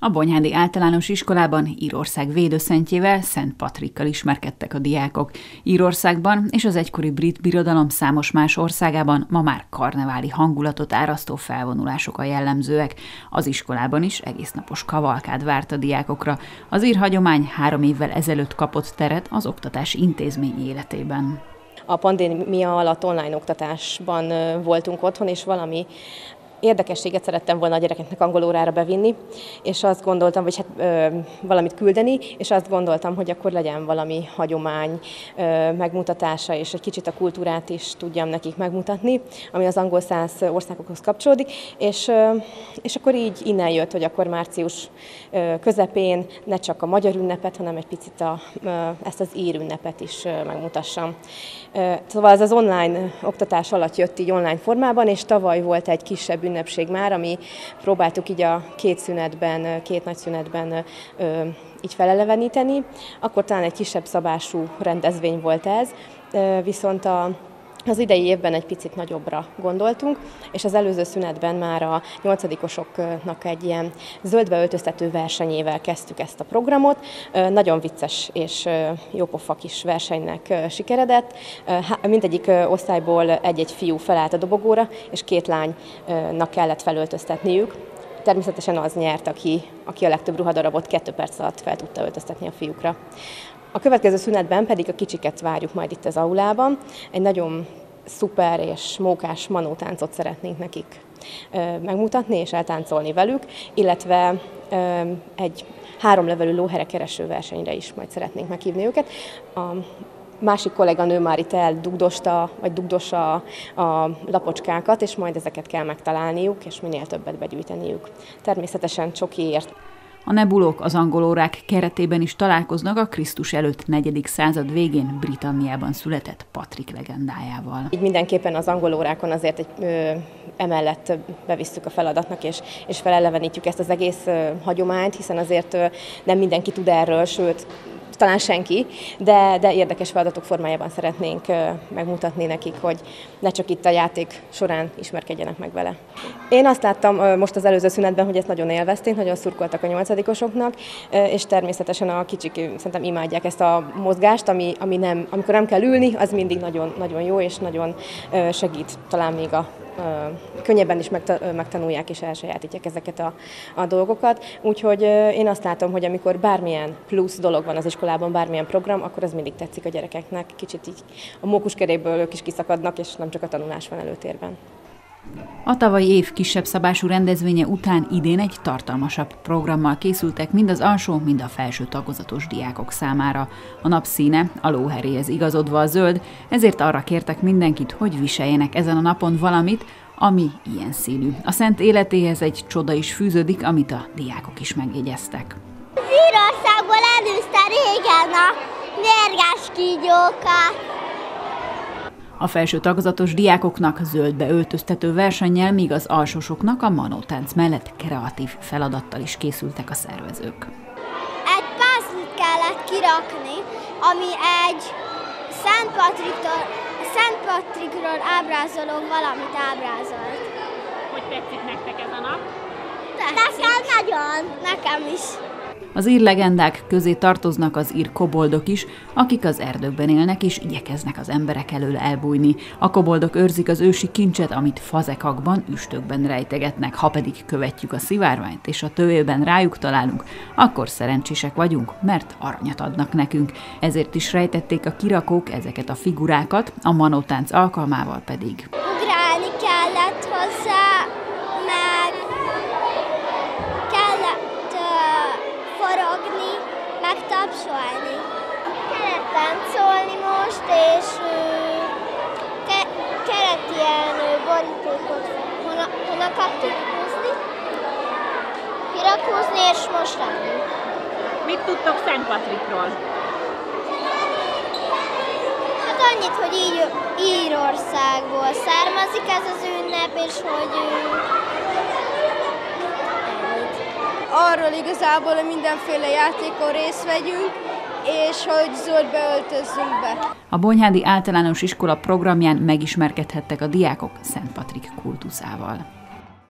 A Bonyhádi Általános Iskolában Írország védőszentjével, Szent Patrikkal ismerkedtek a diákok. Írországban és az egykori brit birodalom számos más országában ma már karneváli hangulatot árasztó felvonulások a jellemzőek. Az iskolában is egész napos kavalkád várt a diákokra. Az írhagyomány három évvel ezelőtt kapott teret az oktatási intézmény életében a pandémia alatt online oktatásban voltunk otthon, és valami érdekességet szerettem volna a gyerekeknek angol órára bevinni, és azt gondoltam, vagy hát ö, valamit küldeni, és azt gondoltam, hogy akkor legyen valami hagyomány ö, megmutatása, és egy kicsit a kultúrát is tudjam nekik megmutatni, ami az angol száz országokhoz kapcsolódik, és, ö, és akkor így innen jött, hogy akkor március ö, közepén ne csak a magyar ünnepet, hanem egy picit a, ö, ezt az ír ünnepet is ö, megmutassam. Ö, szóval ez az online oktatás alatt jött így online formában, és tavaly volt egy kisebb ünnepség már, ami próbáltuk így a két szünetben, két nagy szünetben így feleleveníteni. Akkor talán egy kisebb szabású rendezvény volt ez, viszont a az idei évben egy picit nagyobbra gondoltunk, és az előző szünetben már a nyolcadikosoknak egy ilyen zöldbe öltöztető versenyével kezdtük ezt a programot. Nagyon vicces és jópofa kis versenynek sikeredett. Mindegyik osztályból egy-egy fiú felállt a dobogóra, és két lánynak kellett felöltöztetniük. Természetesen az nyert, aki, aki a legtöbb ruhadarabot kettő perc alatt fel tudta öltöztetni a fiúkra. A következő szünetben pedig a kicsiket várjuk majd itt az aulában. Egy nagyon szuper és mókás manótáncot szeretnénk nekik megmutatni és eltáncolni velük, illetve egy háromlevelű lóherekereső versenyre is majd szeretnénk meghívni őket. A másik kolléganő már itt eldugdosta, vagy dugdossa a lapocskákat, és majd ezeket kell megtalálniuk, és minél többet begyűjteniük. Természetesen csokiért. A nebulók az angolórák keretében is találkoznak a Krisztus előtt 4. század végén Britanniában született Patrik legendájával. Így mindenképpen az angolórákon azért egy, ö, emellett bevisszük a feladatnak, és, és felelevenítjük ezt az egész ö, hagyományt, hiszen azért ö, nem mindenki tud erről, sőt, talán senki, de, de érdekes feladatok formájában szeretnénk megmutatni nekik, hogy ne csak itt a játék során ismerkedjenek meg vele. Én azt láttam most az előző szünetben, hogy ezt nagyon élvezték, nagyon szurkoltak a nyolcadikosoknak, és természetesen a kicsik szerintem imádják ezt a mozgást, ami, ami nem, amikor nem kell ülni, az mindig nagyon, nagyon jó, és nagyon segít talán még a könnyebben is megtanulják és elsajátítják ezeket a, a dolgokat. Úgyhogy én azt látom, hogy amikor bármilyen plusz dolog van az iskolában, bármilyen program, akkor az mindig tetszik a gyerekeknek. Kicsit így a mókuskeréből ők is kiszakadnak, és nem csak a tanulás van előtérben. A tavalyi év kisebb szabású rendezvénye után idén egy tartalmasabb programmal készültek mind az alsó, mind a felső tagozatos diákok számára. A nap színe, a lóheréhez igazodva a zöld, ezért arra kértek mindenkit, hogy viseljenek ezen a napon valamit, ami ilyen színű. A szent életéhez egy csoda is fűződik, amit a diákok is megjegyeztek. Írországból előzte régen a mérges kígyókat. A felső tagozatos diákoknak zöldbe öltöztető versennyel, míg az alsósoknak a manótánc mellett kreatív feladattal is készültek a szervezők. Egy pázlit kellett kirakni, ami egy Szent Patriktól, Szent Patrikról ábrázoló valamit ábrázolt. Hogy tetszik nektek ez a nap? Tetszik. Nekem nagyon. Nekem is. Az ír legendák közé tartoznak az ír koboldok is, akik az erdőkben élnek és igyekeznek az emberek elől elbújni. A koboldok őrzik az ősi kincset, amit fazekakban, üstökben rejtegetnek. Ha pedig követjük a szivárványt és a tövében rájuk találunk, akkor szerencsések vagyunk, mert aranyat adnak nekünk. Ezért is rejtették a kirakók ezeket a figurákat, a manótánc alkalmával pedig. Ugrálni kellett hozzá, meg tapsolni. Kellett táncolni most, és ke- kellett ilyen borítékot honakat kirahúzni, kirakózni, és most lenni. Mit tudtok Szent Patrikról? Hát annyit, hogy így Írországból származik ez az ünnep, és hogy arról igazából, hogy mindenféle játékon részt vegyünk, és hogy zöldbe öltözzünk be. A Bonyhádi Általános Iskola programján megismerkedhettek a diákok Szent Patrik kultuszával.